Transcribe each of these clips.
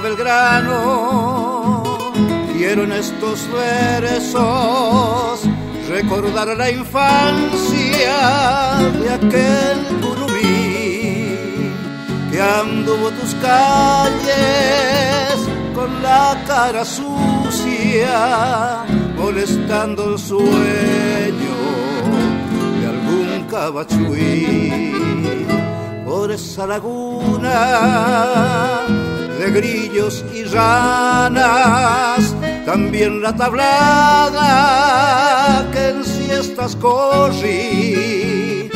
temprano. Quiero en estos versos recordar la infancia de aquel curumí que anduvo tus calles con la cara sucia, molestando el sueño de algún cabachuí por esa laguna de grillos y ranas, también la tablada que en siestas corrí,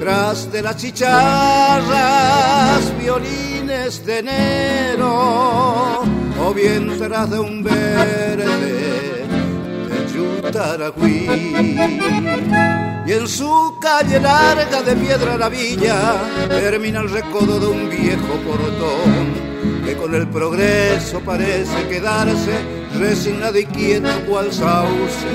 tras de las chicharras, violines de enero, o bien tras de un verde de Yutaragüí. Y en su calle larga de piedra la villa termina el recodo de un viejo portón que con el progreso parece quedarse resignado y quieto cual sauce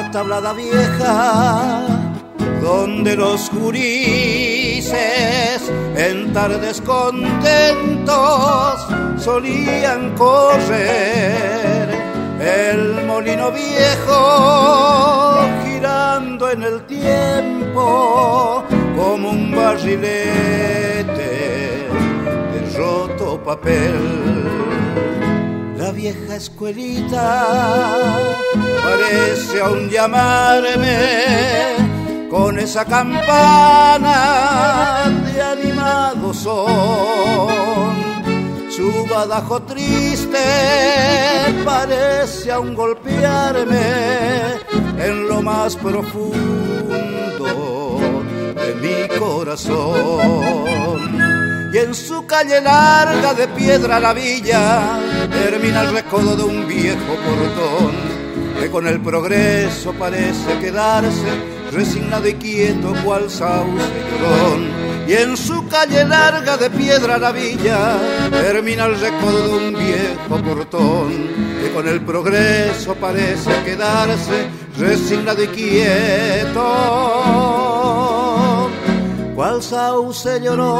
tablada vieja donde los gurises en tardes contentos solían correr el molino viejo girando en el tiempo como un barrilete de roto papel. La vieja escuelita parece aún llamarme con esa campana de animado son. Su badajo triste parece aún golpearme en lo más profundo de mi corazón y en su calle larga de piedra la villa termina el recodo de un viejo portón que con el progreso parece quedarse resignado y quieto cual sauce llorón. Y en su calle larga de piedra la villa termina el recodo de un viejo portón que con el progreso parece quedarse resignado y quieto cual sauce lloró.